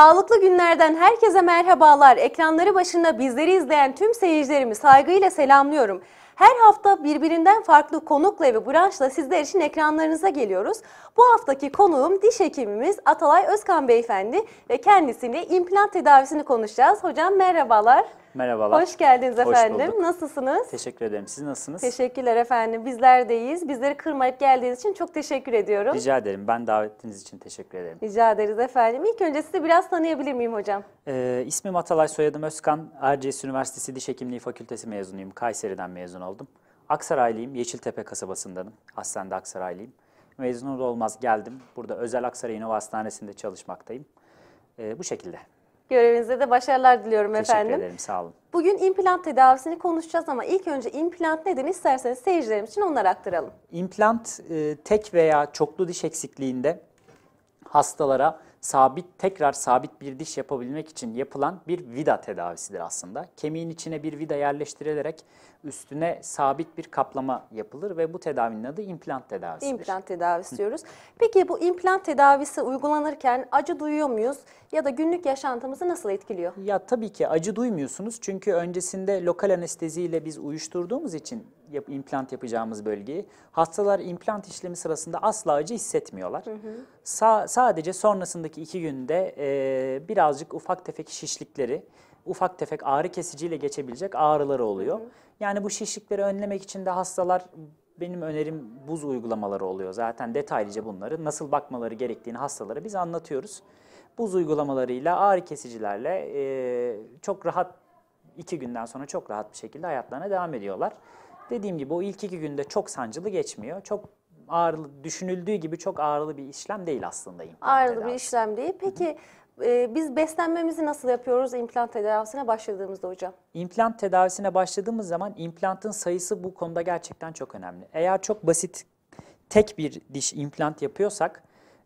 Sağlıklı günlerden herkese merhabalar. Ekranları başında bizleri izleyen tüm seyircilerimi saygıyla selamlıyorum. Her hafta birbirinden farklı konukla ve branşla sizler için ekranlarınıza geliyoruz. Bu haftaki konuğum diş hekimimiz Atalay Özkan Beyefendi ve kendisiyle implant tedavisini konuşacağız. Hocam merhabalar. Merhabalar. Hoş geldiniz Hoş efendim. bulduk. Nasılsınız? Teşekkür ederim. Siz nasılsınız? Teşekkürler efendim. Bizler deyiz. Bizleri kırmayıp geldiğiniz için çok teşekkür ediyorum. Rica ederim. Ben davetiniz için teşekkür ederim. Rica ederiz efendim. İlk önce sizi biraz tanıyabilir miyim hocam? Ee, ismim Atalay, soyadım Özkan. Erciyes Üniversitesi Diş Hekimliği Fakültesi mezunuyum. Kayseri'den mezun oldum. Aksaraylıyım. Yeşiltepe kasabasındanım. Aslen de Aksaraylıyım. Mezun olur olmaz geldim. Burada Özel Aksaray İnova Hastanesi'nde çalışmaktayım. Ee, bu şekilde. Görevinizde de başarılar diliyorum Teşekkür efendim. ederim. Sağ olun. Bugün implant tedavisini konuşacağız ama ilk önce implant nedir isterseniz seyircilerimiz için onları aktaralım. İmplant e, tek veya çoklu diş eksikliğinde hastalara sabit tekrar sabit bir diş yapabilmek için yapılan bir vida tedavisidir aslında. Kemiğin içine bir vida yerleştirilerek üstüne sabit bir kaplama yapılır ve bu tedavinin adı implant tedavisidir. İmplant tedavisi diyoruz. Peki bu implant tedavisi uygulanırken acı duyuyor muyuz ya da günlük yaşantımızı nasıl etkiliyor? Ya tabii ki acı duymuyorsunuz çünkü öncesinde lokal anesteziyle biz uyuşturduğumuz için yap, implant yapacağımız bölgeyi hastalar implant işlemi sırasında asla acı hissetmiyorlar. Sa- sadece sonrasındaki iki günde e, birazcık ufak tefek şişlikleri, ufak tefek ağrı kesiciyle geçebilecek ağrıları oluyor. Yani bu şişlikleri önlemek için de hastalar benim önerim buz uygulamaları oluyor. Zaten detaylıca bunları nasıl bakmaları gerektiğini hastalara biz anlatıyoruz. Buz uygulamalarıyla, ağrı kesicilerle e, çok rahat iki günden sonra çok rahat bir şekilde hayatlarına devam ediyorlar. Dediğim gibi o ilk iki günde çok sancılı geçmiyor. Çok ağrılı, düşünüldüğü gibi çok ağrılı bir işlem değil aslında implant Ağrılı bir işlem değil. Peki e, biz beslenmemizi nasıl yapıyoruz implant tedavisine başladığımızda hocam? İmplant tedavisine başladığımız zaman implantın sayısı bu konuda gerçekten çok önemli. Eğer çok basit tek bir diş implant yapıyorsak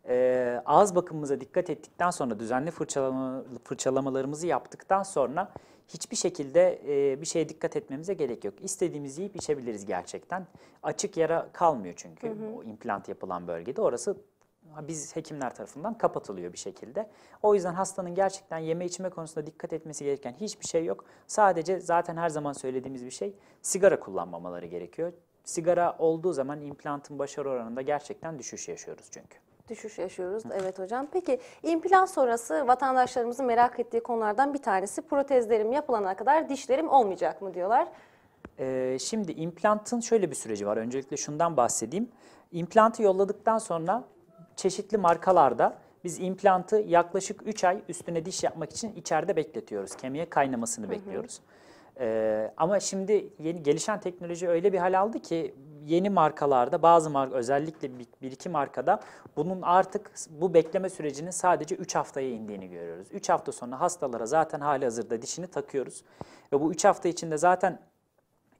e, ağız bakımımıza dikkat ettikten sonra düzenli fırçalama, fırçalamalarımızı yaptıktan sonra hiçbir şekilde e, bir şeye dikkat etmemize gerek yok. İstediğimizi yiyip içebiliriz gerçekten. Açık yara kalmıyor çünkü o implant yapılan bölgede. Orası biz hekimler tarafından kapatılıyor bir şekilde. O yüzden hastanın gerçekten yeme içme konusunda dikkat etmesi gereken hiçbir şey yok. Sadece zaten her zaman söylediğimiz bir şey sigara kullanmamaları gerekiyor. Sigara olduğu zaman implantın başarı oranında gerçekten düşüş yaşıyoruz çünkü. Düşüş yaşıyoruz. Evet hocam. Peki implant sonrası vatandaşlarımızın merak ettiği konulardan bir tanesi protezlerim yapılana kadar dişlerim olmayacak mı diyorlar. Ee, şimdi implantın şöyle bir süreci var. Öncelikle şundan bahsedeyim. İmplantı yolladıktan sonra çeşitli markalarda biz implantı yaklaşık 3 ay üstüne diş yapmak için içeride bekletiyoruz. Kemiğe kaynamasını bekliyoruz. Ee, ama şimdi yeni gelişen teknoloji öyle bir hal aldı ki yeni markalarda bazı marka özellikle bir, bir iki markada bunun artık bu bekleme sürecinin sadece 3 haftaya indiğini görüyoruz. 3 hafta sonra hastalara zaten hali hazırda dişini takıyoruz. Ve bu 3 hafta içinde zaten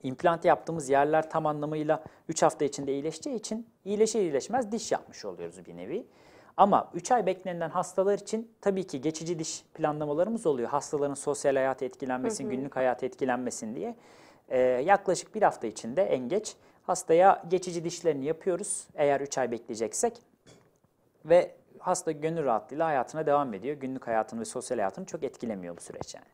implant yaptığımız yerler tam anlamıyla 3 hafta içinde iyileşeceği için iyileşir iyileşmez diş yapmış oluyoruz bir nevi. Ama 3 ay beklenilen hastalar için tabii ki geçici diş planlamalarımız oluyor. Hastaların sosyal hayatı etkilenmesin, günlük hayatı etkilenmesin diye. Ee, yaklaşık bir hafta içinde en geç hastaya geçici dişlerini yapıyoruz eğer 3 ay bekleyeceksek. Ve hasta gönül rahatlığıyla hayatına devam ediyor. Günlük hayatını ve sosyal hayatını çok etkilemiyor bu süreç yani.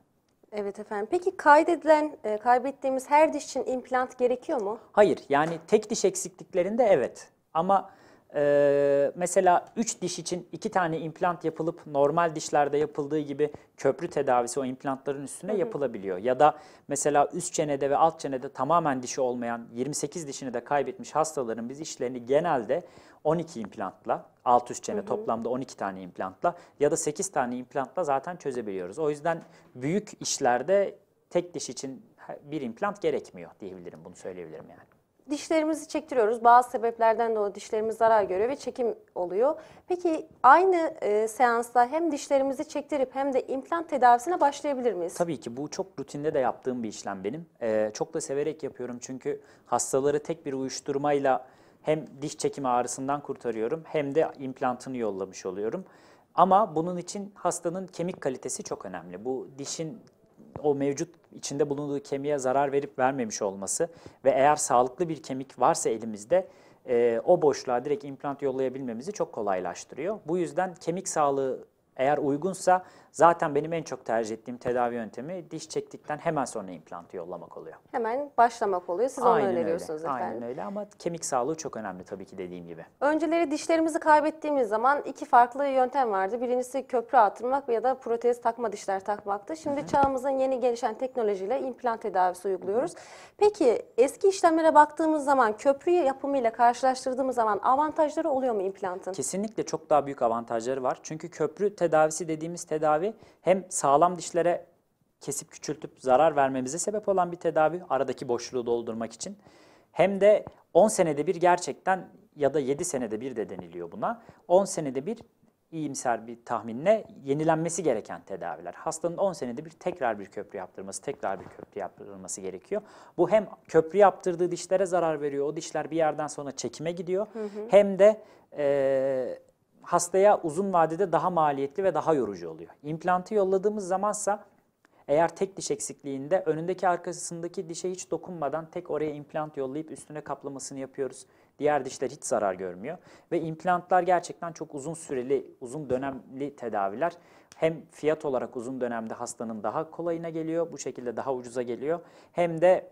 Evet efendim. Peki kaydedilen, e, kaybettiğimiz her diş için implant gerekiyor mu? Hayır yani tek diş eksikliklerinde evet ama e, mesela 3 diş için 2 tane implant yapılıp normal dişlerde yapıldığı gibi köprü tedavisi o implantların üstüne yapılabiliyor. Ya da mesela üst çenede ve alt çenede tamamen dişi olmayan 28 dişini de kaybetmiş hastaların biz işlerini genelde 12 implantla, alt üst çene toplamda 12 tane implantla ya da 8 tane implantla zaten çözebiliyoruz. O yüzden büyük işlerde tek diş için bir implant gerekmiyor diyebilirim, bunu söyleyebilirim yani. Dişlerimizi çektiriyoruz. Bazı sebeplerden dolayı dişlerimiz zarar görüyor ve çekim oluyor. Peki aynı e, seansta hem dişlerimizi çektirip hem de implant tedavisine başlayabilir miyiz? Tabii ki bu çok rutinde de yaptığım bir işlem benim. Ee, çok da severek yapıyorum çünkü hastaları tek bir uyuşturmayla hem diş çekimi ağrısından kurtarıyorum hem de implantını yollamış oluyorum. Ama bunun için hastanın kemik kalitesi çok önemli. Bu dişin o mevcut içinde bulunduğu kemiğe zarar verip vermemiş olması ve eğer sağlıklı bir kemik varsa elimizde e, o boşluğa direkt implant yollayabilmemizi çok kolaylaştırıyor. Bu yüzden kemik sağlığı eğer uygunsa Zaten benim en çok tercih ettiğim tedavi yöntemi diş çektikten hemen sonra implantı yollamak oluyor. Hemen başlamak oluyor. Siz onu öneriyorsunuz öyle. efendim. Aynen öyle ama kemik sağlığı çok önemli tabii ki dediğim gibi. Önceleri dişlerimizi kaybettiğimiz zaman iki farklı yöntem vardı. Birincisi köprü attırmak ya da protez takma dişler takmaktı. Şimdi çağımızın yeni gelişen teknolojiyle implant tedavisi uyguluyoruz. Peki eski işlemlere baktığımız zaman köprü yapımıyla karşılaştırdığımız zaman avantajları oluyor mu implantın? Kesinlikle çok daha büyük avantajları var. Çünkü köprü tedavisi dediğimiz tedavi hem sağlam dişlere kesip küçültüp zarar vermemize sebep olan bir tedavi aradaki boşluğu doldurmak için. Hem de 10 senede bir gerçekten ya da 7 senede bir de deniliyor buna. 10 senede bir iyimser bir tahminle yenilenmesi gereken tedaviler. Hastanın 10 senede bir tekrar bir köprü yaptırması, tekrar bir köprü yaptırılması gerekiyor. Bu hem köprü yaptırdığı dişlere zarar veriyor. O dişler bir yerden sonra çekime gidiyor. Hem de e, hastaya uzun vadede daha maliyetli ve daha yorucu oluyor. İmplantı yolladığımız zamansa eğer tek diş eksikliğinde önündeki arkasındaki dişe hiç dokunmadan tek oraya implant yollayıp üstüne kaplamasını yapıyoruz. Diğer dişler hiç zarar görmüyor. Ve implantlar gerçekten çok uzun süreli, uzun dönemli tedaviler. Hem fiyat olarak uzun dönemde hastanın daha kolayına geliyor, bu şekilde daha ucuza geliyor. Hem de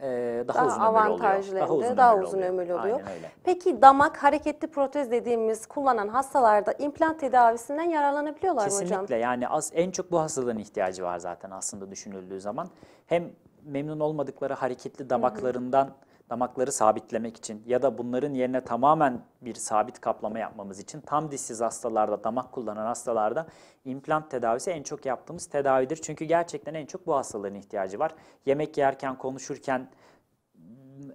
e, daha, Daha uzun ömürlü oluyor. avantajlı hem de daha uzun ömürlü oluyor. Aynen öyle. Peki damak hareketli protez dediğimiz kullanan hastalarda implant tedavisinden yararlanabiliyorlar mı hocam? Kesinlikle yani az, en çok bu hastaların ihtiyacı var zaten aslında düşünüldüğü zaman. Hem memnun olmadıkları hareketli damaklarından damakları sabitlemek için ya da bunların yerine tamamen bir sabit kaplama yapmamız için tam dişsiz hastalarda, damak kullanan hastalarda implant tedavisi en çok yaptığımız tedavidir. Çünkü gerçekten en çok bu hastaların ihtiyacı var. Yemek yerken, konuşurken,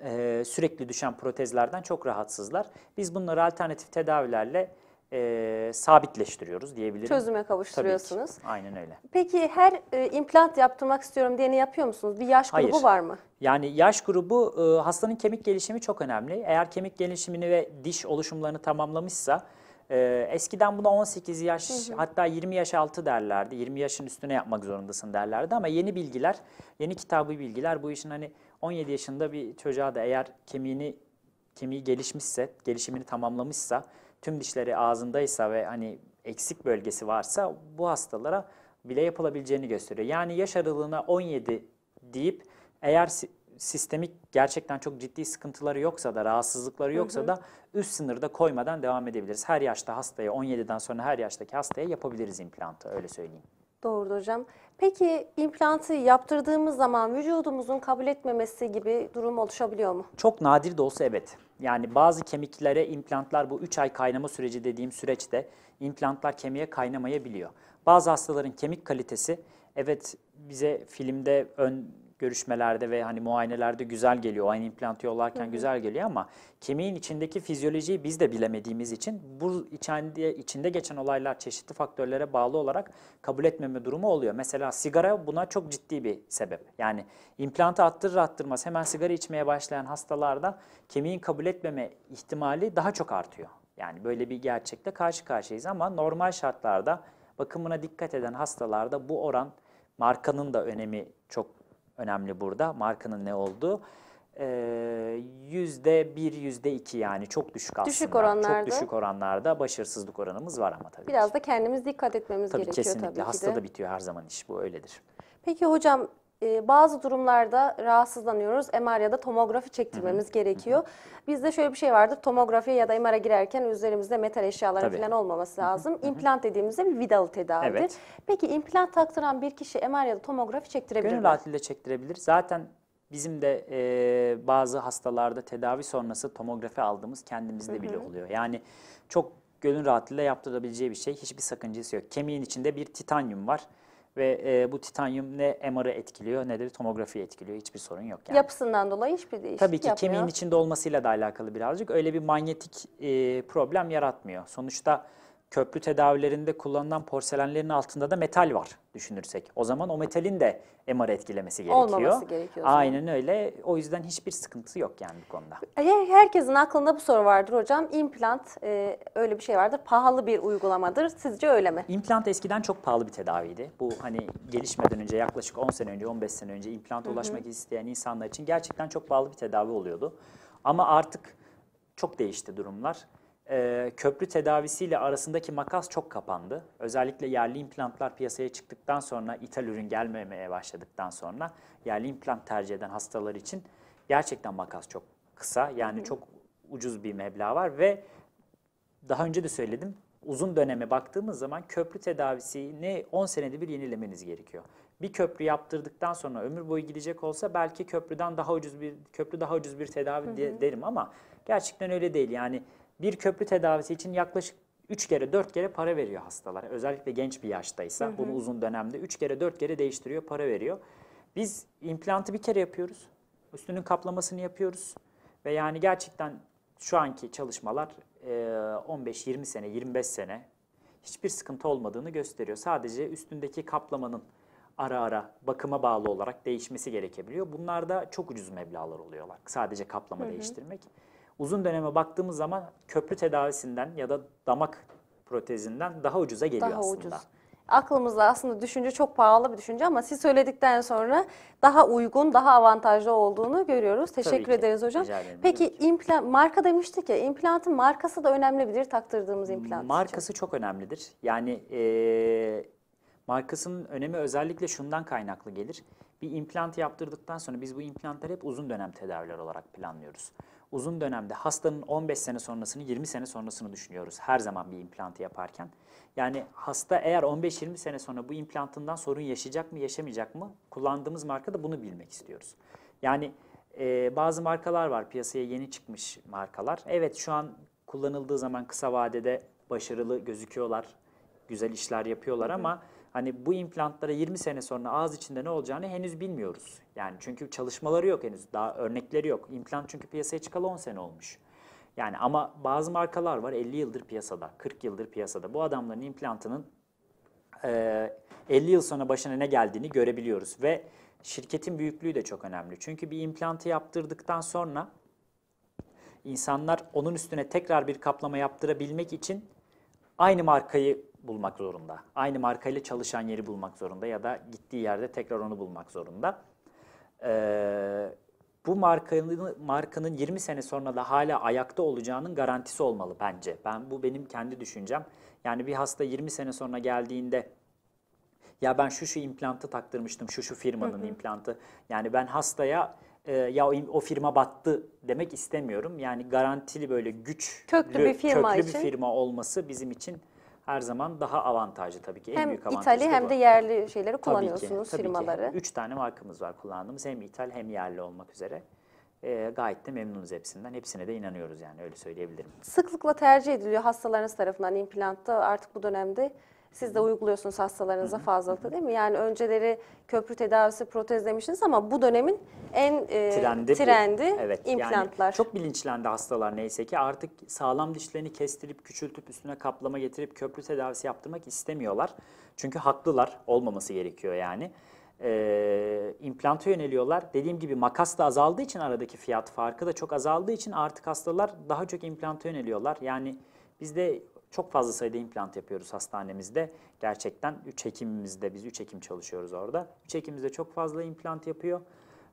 e, sürekli düşen protezlerden çok rahatsızlar. Biz bunları alternatif tedavilerle e, sabitleştiriyoruz diyebilirim. Çözüme Tabii ki. kavuşturuyorsunuz. Aynen öyle. Peki her e, implant yaptırmak istiyorum diyeni yapıyor musunuz? Bir yaş Hayır. grubu var mı? Yani yaş grubu e, hastanın kemik gelişimi çok önemli. Eğer kemik gelişimini ve diş oluşumlarını tamamlamışsa e, eskiden buna 18 yaş hatta 20 yaş altı derlerdi. 20 yaşın üstüne yapmak zorundasın derlerdi ama yeni bilgiler, yeni kitabı bilgiler bu işin hani 17 yaşında bir çocuğa da eğer kemiğini kemiği gelişmişse, gelişimini tamamlamışsa, tüm dişleri ağzındaysa ve hani eksik bölgesi varsa bu hastalara bile yapılabileceğini gösteriyor. Yani yaş aralığına 17 deyip eğer si- sistemik gerçekten çok ciddi sıkıntıları yoksa da rahatsızlıkları yoksa da üst sınırda koymadan devam edebiliriz. Her yaşta hastaya 17'den sonra her yaştaki hastaya yapabiliriz implantı öyle söyleyeyim. Doğrudur hocam. Peki implantı yaptırdığımız zaman vücudumuzun kabul etmemesi gibi durum oluşabiliyor mu? Çok nadir de olsa evet. Yani bazı kemiklere implantlar bu 3 ay kaynama süreci dediğim süreçte implantlar kemiğe kaynamayabiliyor. Bazı hastaların kemik kalitesi evet bize filmde ön görüşmelerde ve hani muayenelerde güzel geliyor. Aynı implantı yollarken güzel geliyor ama kemiğin içindeki fizyolojiyi biz de bilemediğimiz için bu içinde, içinde geçen olaylar çeşitli faktörlere bağlı olarak kabul etmeme durumu oluyor. Mesela sigara buna çok ciddi bir sebep. Yani implantı attırır attırmaz hemen sigara içmeye başlayan hastalarda kemiğin kabul etmeme ihtimali daha çok artıyor. Yani böyle bir gerçekte karşı karşıyayız ama normal şartlarda bakımına dikkat eden hastalarda bu oran markanın da önemi çok önemli burada. Markanın ne olduğu. Ee, Yüzde bir, yüzde iki yani çok düşük aslında. Düşük oranlarda. Çok düşük oranlarda başarısızlık oranımız var ama tabii. Biraz da kendimiz dikkat etmemiz tabii gerekiyor kesinlikle. tabii ki Hastada de. bitiyor her zaman iş bu öyledir. Peki hocam e, bazı durumlarda rahatsızlanıyoruz. MR ya da tomografi çektirmemiz gerekiyor. Bizde şöyle bir şey vardır. Tomografiye ya da MR'a girerken üzerimizde metal eşyaların Tabii. falan olmaması lazım. İmplant dediğimizde bir vidalı tedavidir. Evet. Peki implant taktıran bir kişi MR ya da tomografi çektirebilir Gönül mi? rahatlığıyla çektirebilir. Zaten bizim de e, bazı hastalarda tedavi sonrası tomografi aldığımız kendimizde bile oluyor. Yani çok gönül rahatlığıyla yaptırabileceği bir şey. Hiçbir sakıncası yok. Kemiğin içinde bir titanyum var ve e, bu titanyum ne MR'ı etkiliyor ne de tomografiyi etkiliyor. Hiçbir sorun yok yani. Yapısından dolayı hiçbir değişiklik Tabii ki yapmıyor. kemiğin içinde olmasıyla da alakalı birazcık. Öyle bir manyetik e, problem yaratmıyor. Sonuçta köprü tedavilerinde kullanılan porselenlerin altında da metal var düşünürsek. O zaman o metalin de MR etkilemesi gerekiyor. Olmaması gerekiyor. Aynen öyle. O yüzden hiçbir sıkıntı yok yani bu konuda. Her- Herkesin aklında bu soru vardır hocam. İmplant e, öyle bir şey vardır. Pahalı bir uygulamadır. Sizce öyle mi? İmplant eskiden çok pahalı bir tedaviydi. Bu hani gelişmeden önce yaklaşık 10 sene önce 15 sene önce implanta ulaşmak isteyen insanlar için gerçekten çok pahalı bir tedavi oluyordu. Ama artık çok değişti durumlar. E, köprü tedavisiyle arasındaki makas çok kapandı. Özellikle yerli implantlar piyasaya çıktıktan sonra, ithal ürün gelmemeye başladıktan sonra yerli implant tercih eden hastalar için gerçekten makas çok kısa. Yani çok ucuz bir meblağ var ve daha önce de söyledim. Uzun döneme baktığımız zaman köprü tedavisini 10 senede bir yenilemeniz gerekiyor. Bir köprü yaptırdıktan sonra ömür boyu gidecek olsa belki köprüden daha ucuz bir köprü daha ucuz bir tedavi de- derim ama gerçekten öyle değil. Yani bir köprü tedavisi için yaklaşık 3 kere 4 kere para veriyor hastalar. Özellikle genç bir yaştaysa bunu uzun dönemde 3 kere 4 kere değiştiriyor, para veriyor. Biz implantı bir kere yapıyoruz. Üstünün kaplamasını yapıyoruz. Ve yani gerçekten şu anki çalışmalar e, 15-20 sene, 25 sene hiçbir sıkıntı olmadığını gösteriyor. Sadece üstündeki kaplamanın ara ara bakıma bağlı olarak değişmesi gerekebiliyor. Bunlar da çok ucuz meblağlar oluyorlar. Sadece kaplama değiştirmek. Uzun döneme baktığımız zaman köprü tedavisinden ya da damak protezinden daha ucuza geliyor Daha aslında. ucuz. Aklımızda aslında düşünce çok pahalı bir düşünce ama siz söyledikten sonra daha uygun, daha avantajlı olduğunu görüyoruz. Teşekkür ki. ederiz hocam. Ederim, Peki tabii implant marka demiştik ya, implantın markası da önemlidir taktırdığımız implant için. Markası çok önemlidir. Yani e, markasının önemi özellikle şundan kaynaklı gelir. Bir implant yaptırdıktan sonra biz bu implantları hep uzun dönem tedaviler olarak planlıyoruz. Uzun dönemde hastanın 15 sene sonrasını, 20 sene sonrasını düşünüyoruz her zaman bir implantı yaparken. Yani hasta eğer 15-20 sene sonra bu implantından sorun yaşayacak mı, yaşamayacak mı? Kullandığımız marka da bunu bilmek istiyoruz. Yani e, bazı markalar var piyasaya yeni çıkmış markalar. Evet şu an kullanıldığı zaman kısa vadede başarılı gözüküyorlar, güzel işler yapıyorlar ama hani bu implantlara 20 sene sonra ağız içinde ne olacağını henüz bilmiyoruz. Yani çünkü çalışmaları yok henüz, daha örnekleri yok. İmplant çünkü piyasaya çıkalı 10 sene olmuş. Yani ama bazı markalar var 50 yıldır piyasada, 40 yıldır piyasada. Bu adamların implantının e, 50 yıl sonra başına ne geldiğini görebiliyoruz ve şirketin büyüklüğü de çok önemli. Çünkü bir implantı yaptırdıktan sonra insanlar onun üstüne tekrar bir kaplama yaptırabilmek için aynı markayı bulmak zorunda. Aynı markayla çalışan yeri bulmak zorunda ya da gittiği yerde tekrar onu bulmak zorunda. Ee, bu markanın, markanın 20 sene sonra da hala ayakta olacağının garantisi olmalı bence. Ben bu benim kendi düşüncem. Yani bir hasta 20 sene sonra geldiğinde ya ben şu şu implantı taktırmıştım, şu şu firmanın implantı. Yani ben hastaya e, ya o, o firma battı demek istemiyorum. Yani garantili böyle güç Köklü bir firma köklü için. bir firma olması bizim için her zaman daha avantajlı tabii ki. En hem büyük avantajı İtalya hem bu. de yerli şeyleri Tabii ki, kullanıyorsunuz tabii ki. firmaları. Üç tane markamız var kullandığımız. Hem ithal hem yerli olmak üzere. E, gayet de memnunuz hepsinden. Hepsine de inanıyoruz yani öyle söyleyebilirim. Sıklıkla tercih ediliyor hastalarınız tarafından implantta artık bu dönemde siz de uyguluyorsunuz hastalarınıza fazlalıkla değil mi? Yani önceleri köprü tedavisi protez demiştiniz ama bu dönemin en e, trendi, bu. trendi evet, implantlar. Yani çok bilinçlendi hastalar neyse ki artık sağlam dişlerini kestirip küçültüp üstüne kaplama getirip köprü tedavisi yaptırmak istemiyorlar. Çünkü haklılar olmaması gerekiyor yani. Ee, implanta yöneliyorlar. Dediğim gibi makas da azaldığı için aradaki fiyat farkı da çok azaldığı için artık hastalar daha çok implanta yöneliyorlar. Yani biz de çok fazla sayıda implant yapıyoruz hastanemizde. Gerçekten 3 hekimimizde, biz 3 hekim çalışıyoruz orada. 3 hekimimiz de çok fazla implant yapıyor.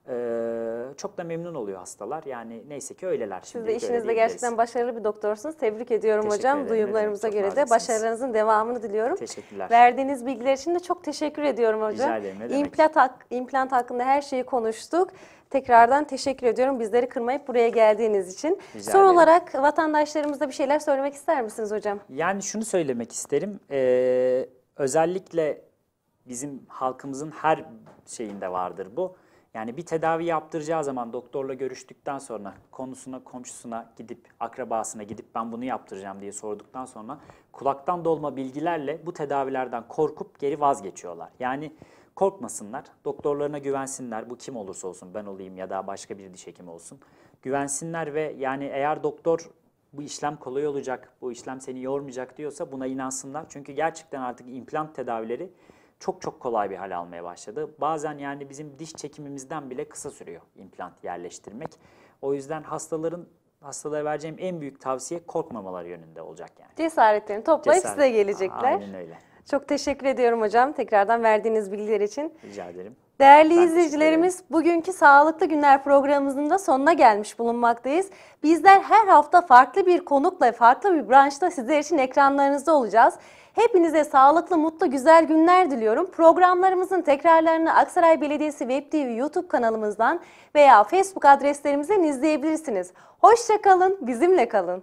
Ee, çok da memnun oluyor hastalar. Yani neyse ki öyleler. Siz de işinizde gerçekten başarılı bir doktorsunuz. Tebrik ediyorum Teşekkür hocam. ederim. Duyumlarımıza göre de başarılarınızın devamını diliyorum. Teşekkürler. Verdiğiniz bilgiler için de çok teşekkür ediyorum hocam. Rica ederim, ne demek. İmplant, hak- implant hakkında her şeyi konuştuk. Tekrardan teşekkür ediyorum bizleri kırmayıp buraya geldiğiniz için. Rica Son ederim. olarak vatandaşlarımıza bir şeyler söylemek ister misiniz hocam? Yani şunu söylemek isterim. Ee, özellikle bizim halkımızın her şeyinde vardır bu. Yani bir tedavi yaptıracağı zaman doktorla görüştükten sonra konusuna, komşusuna gidip, akrabasına gidip ben bunu yaptıracağım diye sorduktan sonra kulaktan dolma bilgilerle bu tedavilerden korkup geri vazgeçiyorlar. Yani korkmasınlar, doktorlarına güvensinler. Bu kim olursa olsun ben olayım ya da başka bir diş hekimi olsun. Güvensinler ve yani eğer doktor bu işlem kolay olacak, bu işlem seni yormayacak diyorsa buna inansınlar. Çünkü gerçekten artık implant tedavileri çok çok kolay bir hal almaya başladı. Bazen yani bizim diş çekimimizden bile kısa sürüyor implant yerleştirmek. O yüzden hastaların hastalara vereceğim en büyük tavsiye korkmamaları yönünde olacak yani. Cesaretlerini toplayıp Cesaret. size gelecekler. Aynen öyle. Çok teşekkür ediyorum hocam tekrardan verdiğiniz bilgiler için. Rica ederim. Değerli Ben izleyicilerimiz, bugünkü Sağlıklı Günler programımızın da sonuna gelmiş bulunmaktayız. Bizler her hafta farklı bir konukla, farklı bir branşta sizler için ekranlarınızda olacağız. Hepinize sağlıklı, mutlu, güzel günler diliyorum. Programlarımızın tekrarlarını Aksaray Belediyesi Web TV YouTube kanalımızdan veya Facebook adreslerimizden izleyebilirsiniz. Hoşça kalın, bizimle kalın.